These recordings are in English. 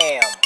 damn.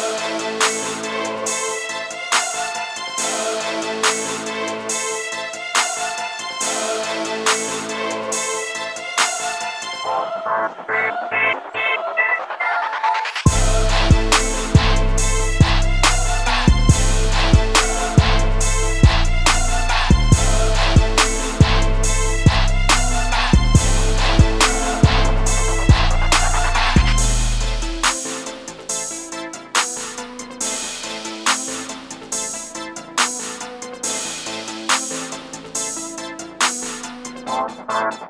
Let's Thank you.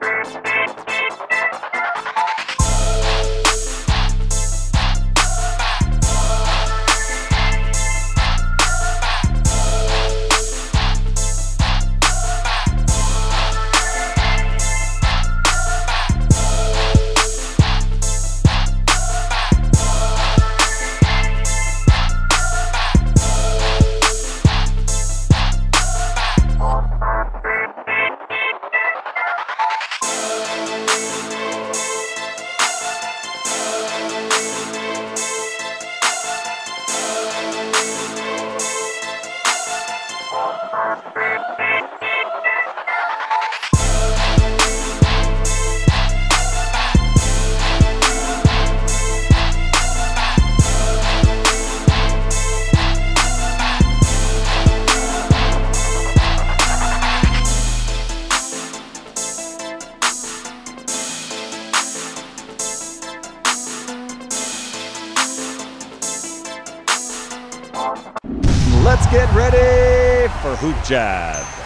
Get ready for Hoop Jab.